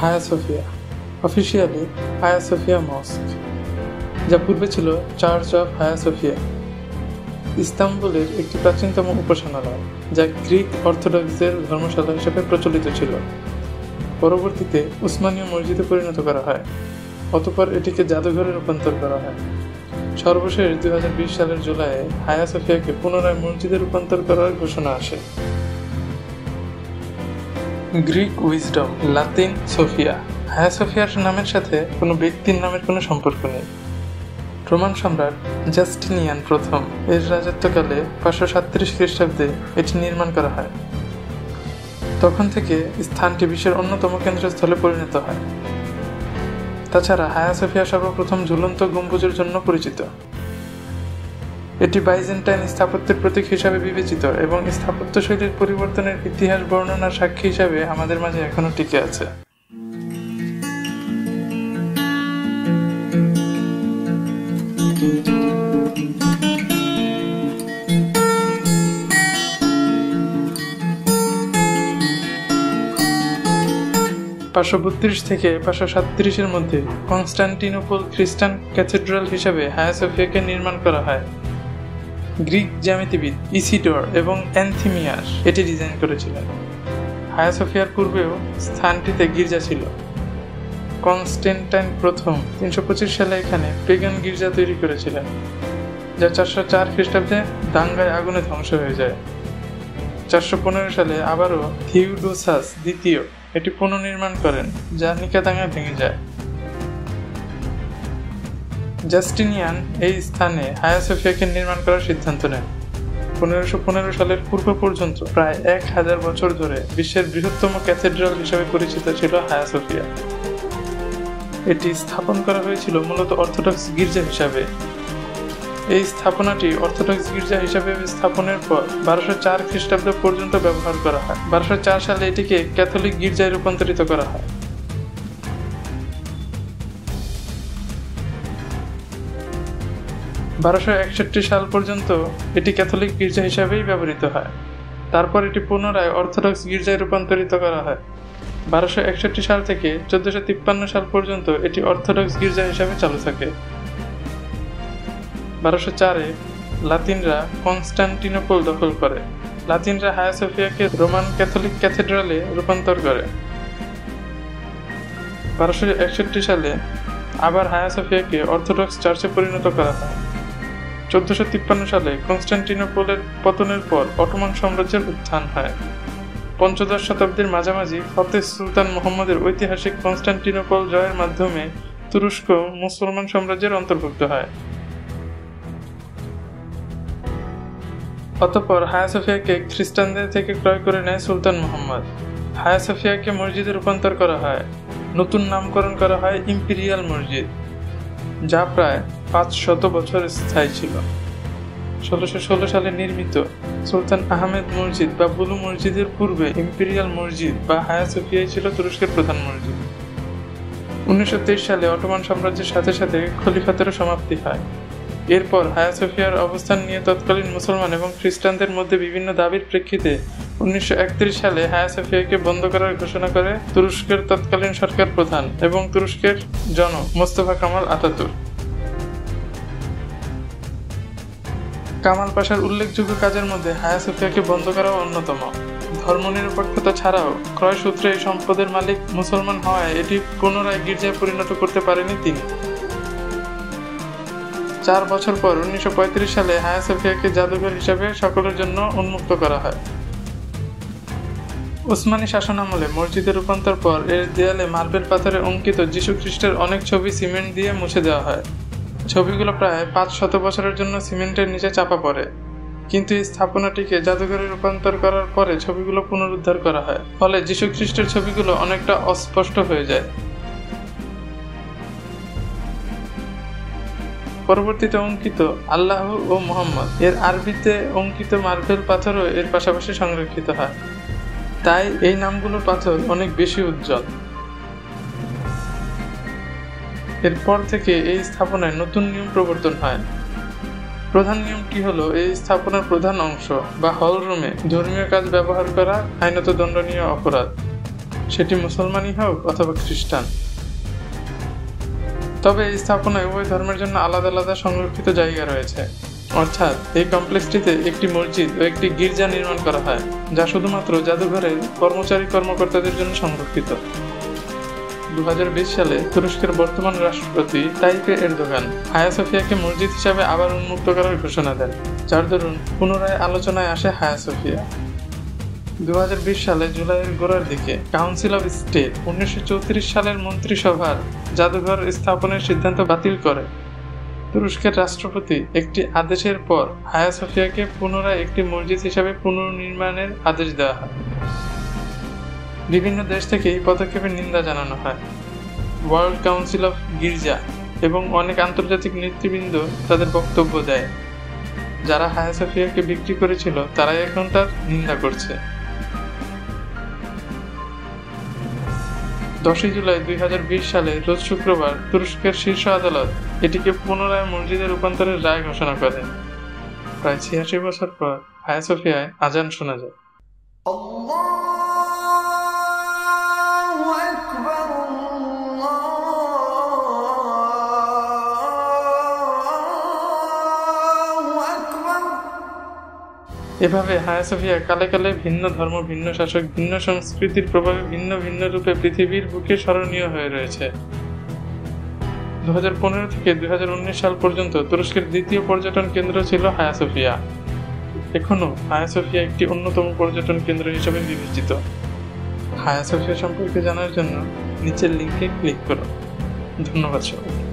Hagia Sophia, officially Hagia Sophia mosque, যা পূর্বে ছিল চার্চ অফ হায়া সোফিয়া, ইস্তাম্বুলের একটি প্রাচীনতম উপাসনালয়, যা গ্রিক অর্থোডক্সদের ধর্মশালা হিসেবে প্রচলিত ছিল। পরবর্তীতে উসমানীয় মসজিদে পরিণত করা হয়, অতপর এটিকে জাদুঘরে রূপান্তর করা হয়। সর্বশেষ দু হাজার বিশ সালের জুলাইয়ে হায়া সোফিয়াকে পুনরায় মসজিদে রূপান্তর করার ঘোষণা আসে। Greek wisdom, Latin Sophia. Hagia সোফিয়ার নামের সাথে কোনো ব্যক্তির নামের কোনো সম্পর্ক নেই। রোমান সম্রাট জাস্টিনিয়ান প্রথম। এর রাজত্বকালে পাঁচশো সাতত্রিশ খ্রিস্টাব্দে এটি নির্মাণ করা হয়। তখন থেকে স্থানটি বিশ্বের অন্যতম কেন্দ্রস্থলে পরিণত হয়। তাছাড়া হায়া সোফিয়া সর্বপ্রথম ঝুলন্ত গম্বুজের জন্য পরিচিত। এটি বাইজেন্টাইন স্থাপত্যের প্রতীক হিসাবে বিবেচিত এবং স্থাপত্যশৈলীর পরিবর্তনের ইতিহাস বর্ণনার সাক্ষী হিসাবে আমাদের মাঝে এখনও টিকে আছে। পাঁচশো বত্রিশ থেকে পাঁচশো সাতত্রিশের মধ্যে কনস্টান্টিনোপল খ্রিস্টান ক্যাথেড্রাল হিসাবে হায়া সোফিয়াকে নির্মাণ করা হয়। গ্রিক জ্যামিতিবিদ ইসিডোর এবং অ্যান্থিমিয়াস এটি ডিজাইন করেছিলেন। হায়া সোফিয়ার পূর্বেও স্থানটিতে গির্জা ছিল। কনস্টেন্টাইন প্রথম তিনশো পঁচিশ সালে এখানে পেগান গির্জা তৈরি করেছিলেন, যা চারশো চার খ্রিস্টাব্দে দাঙ্গায় আগুনে ধ্বংস হয়ে যায়। চারশো পনেরো সালে আবারও থিউডোসাস দ্বিতীয় এটি পুনর্নির্মাণ করেন, যা নিকাদাঙ্গায় ভেঙে যায়। জাস্টিনিয়ান এই স্থানে হায়া সোফিয়াকে নির্মাণ করার সিদ্ধান্ত নেন। পনেরোশো পনেরো সালের পূর্ব পর্যন্ত প্রায় এক হাজার বছর ধরে বিশ্বের বৃহত্তম ক্যাথেড্রাল হিসেবে পরিচিত ছিল হায়া সোফিয়া। এটি স্থাপন করা হয়েছিল মূলত অর্থোডক্স গির্জা হিসাবে। এই স্থাপনাটি অর্থোডক্স গির্জা হিসাবে স্থাপনের পর বারোশো চার খ্রিস্টাব্দ পর্যন্ত ব্যবহার করা হয়। বারোশো চার সালে এটিকে ক্যাথলিক গির্জায় রূপান্তরিত করা হয়। বারোশো একষট্টি সাল পর্যন্ত এটি ক্যাথলিক গির্জা হিসাবেই ব্যবহৃত হয়। তারপর এটি পুনরায় অর্থোডক্স গির্জায় রূপান্তরিত করা হয়। বারোশো একষট্টি সাল থেকে চোদ্দশো তিপ্পান্ন সাল পর্যন্ত এটি অর্থোডক্স গির্জা হিসাবে চালু থাকে। বারোশো চারে লাতিনরা কনস্টান্টিনোপল দখল করে। লাতিনরা হায়া সোফিয়াকে রোমান ক্যাথলিক ক্যাথেড্রালে রূপান্তর করে। বারোশো একষট্টি সালে আবার হায়া সোফিয়াকে অর্থোডক্স চার্চে পরিণত করা হয়। চোদ্দশো তিপ্পান্ন সালে কনস্টান্টিনোপলের পতনের পর অটোমান সাম্রাজ্যের উত্থান হয়। পঞ্চদশ শতাব্দীর মাঝামাঝি ফতেহ সুলতান মোহাম্মদের ঐতিহাসিক কনস্টান্টিনোপল জয়ের মাধ্যমে তুরস্ক মুসলমান সাম্রাজ্যের অন্তর্ভুক্ত হয়। অতপর হায়া সোফিয়াকে খ্রিস্টানদের থেকে ক্রয় করে নেয় সুলতান মোহাম্মদ। হায়া সোফিয়াকে মসজিদে রূপান্তর করা হয়। নতুন নামকরণ করা হয় ইম্পিরিয়াল মসজিদ, যা প্রায় পাঁচ শত বছর স্থায়ী ছিল। ষোলোশো ষোলো সালে নির্মিত সুলতান আহমেদ মসজিদ বা বুলু মসজিদের পূর্বে ইম্পেরিয়াল মসজিদ বা হায়া সোফিয়াই ছিল তুরস্কের প্রধান মসজিদ। উনিশশো তেইশ সালে অটোমান সাম্রাজ্যের সাথে সাথে খলিফাতেরও সমাপ্তি হয়। এরপর হায়া সোফিয়ার অবস্থান নিয়ে তৎকালীন মুসলমান এবং খ্রিস্টানদের মধ্যে বিভিন্ন দাবির প্রেক্ষিতে উনিশশো একত্রিশ সালে হায়া সোফিয়াকে বন্ধ করার ঘোষণা করে তুরস্কের তৎকালীন সরকার প্রধান এবং তুরস্কের জন মোস্তফা কামাল আতাতুর। কামাল পাশার উল্লেখযোগ্য কাজের মধ্যে হায়া সোফিয়াকে বন্ধ করা অন্যতম। ধর্মনিরপেক্ষতা ছাড়াও ক্রয় সূত্রে এই সম্পদের মালিক মুসলমান হওয়ায় এটি পুনরায় গির্জায় পরিণত করতে পারেনি তিনি। চার বছর পর উনিশশো পঁয়ত্রিশ সালে হায়া সোফিয়াকে জাদুঘর হিসাবে সকলের জন্য উন্মুক্ত করা হয়। উসমানী শাসনামলে মসজিদের রূপান্তর পর এর দেয়ালে মার্বেল পাথরে অঙ্কিত যীশু খ্রিস্টের অনেক ছবি সিমেন্ট দিয়ে মুছে দেওয়া হয়। ছবিগুলো প্রায় পাঁচ শত বছরের জন্য সিমেন্টের নিচে চাপা পড়ে। কিন্তু এই স্থাপনাটিকে জাদুঘরে রূপান্তর করার পরে ছবিগুলো পুনরুদ্ধার করা হয়। ফলে খ্রিস্টের ছবিগুলো অনেকটা অস্পষ্ট হয়ে যায়। পরবর্তীতে অঙ্কিত আল্লাহ ও মোহাম্মদ। এর আরবিতে অঙ্কিত মার্বেল পাথরও এর পাশাপাশি সংরক্ষিত হয়। তাই এই নামগুলোর পাথর অনেক বেশি উজ্জ্বল। এরপর থেকে এই স্থাপনায় নতুন নিয়ম প্রবর্তন হয়। প্রধান নিয়মটি হলো, এই স্থাপনার প্রধান অংশ বা হল রুমে ধর্মীয় কাজ ব্যবহার করা আইনত দণ্ডনীয় অপরাধ। সেটি মুসলমানই হোক অথবা খ্রিস্টান। তবে এই স্থাপনায় উভয় ধর্মের জন্য আলাদা আলাদা সংরক্ষিত জায়গা রয়েছে। অর্থাৎ এই কমপ্লেক্সটিতে একটি মসজিদ ও একটি গির্জা নির্মাণ করা হয়, যা শুধুমাত্র জাদুঘরের কর্মচারী কর্মকর্তাদের জন্য সংরক্ষিত। দুহাজার বিশ সালে তুরস্কের বর্তমান রাষ্ট্রপতি টাইপে এরদোগান হায়া সোফিয়াকে মসজিদ হিসাবে আবার উন্মুক্ত করার ঘোষণা দেন, যার দরুন পুনরায় আলোচনায় আসে হায়া সোফিয়া। দুহাজার বিশ সালে জুলাইয়ের গোড়ার দিকে কাউন্সিল অফ স্টেট উনিশশো চৌত্রিশ সালের মন্ত্রিসভার জাদুঘর স্থাপনের সিদ্ধান্ত বাতিল করে। তুরস্কের রাষ্ট্রপতি একটি আদেশের পর হায়া সোফিয়াকে পুনরায় একটি মসজিদ হিসাবে পুনর্নির্মাণের আদেশ দেওয়া হয়। বিভিন্ন দেশ থেকে এই পদক্ষেপের নিন্দা জানানো হয়। ওয়ার্ল্ড কাউন্সিল অফ গির্জা এবং অনেক আন্তর্জাতিক নেতৃবৃন্দ তাদের বক্তব্য দেয়। যারা হায়া সোফিয়াকে বিক্রি করেছিল, তারাই এখন তার নিন্দা করছে। দশই জুলাই দুই হাজার বিশ সালে রোজ শুক্রবার তুরস্কের শীর্ষ আদালত এটিকে পুনরায় মসজিদে রূপান্তরের রায় ঘোষণা করে প্রায় ছিয়াশি বছর পর হায়া সোফিয়ায় আজান শোনা যায়। এভাবে হায়া সোফিয়া কালে কালে ভিন্ন ধর্ম, ভিন্ন শাসক, ভিন্ন সংস্কৃতির প্রভাবে ভিন্ন ভিন্ন রূপে পৃথিবীর বুকে স্মরণীয় হয়ে রয়েছে। দু হাজার পনেরো থেকে দু হাজার উনিশ সাল পর্যন্ত তুরস্কের দ্বিতীয় পর্যটন কেন্দ্র ছিল হায়া সোফিয়া। এখনও হায়া সোফিয়া একটি অন্যতম পর্যটন কেন্দ্র হিসেবে বিবেচিত। হায়া সোফিয়া সম্পর্কে জানার জন্য নিচের লিঙ্কে ক্লিক করো। ধন্যবাদ সবাই